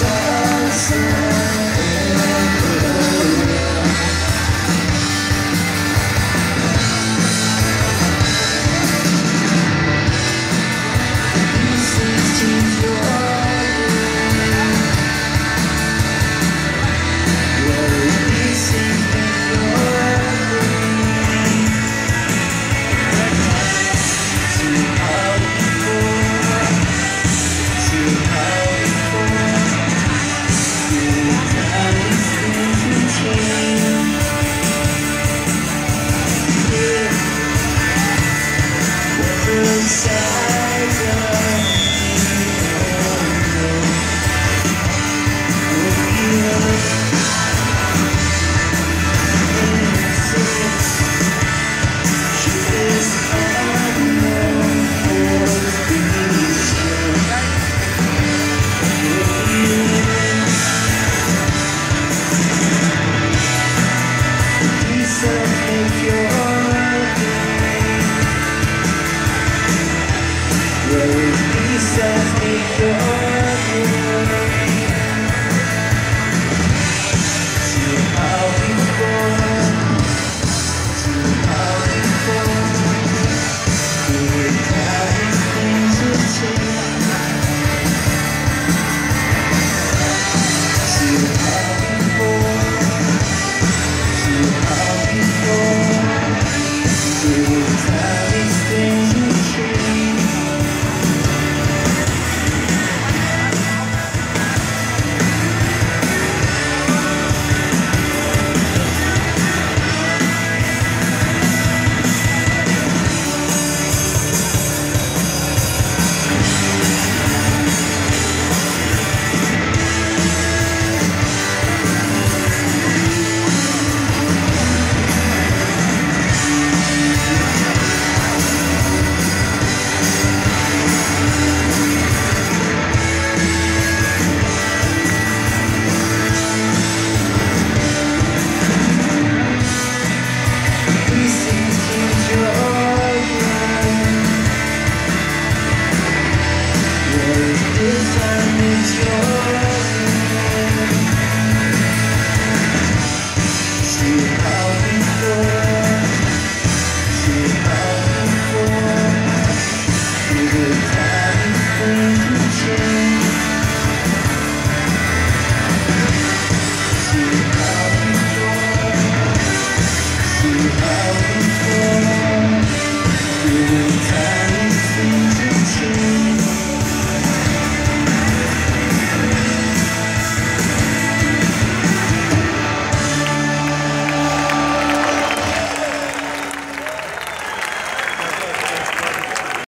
say said.